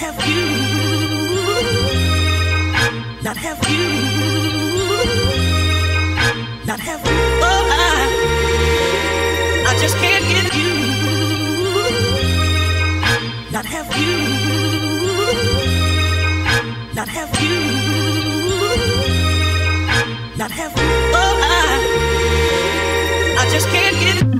have you, not have you, not have you. Oh, I, I just can't get you, not have you, not have you, not have you. Oh, I, I just can't get.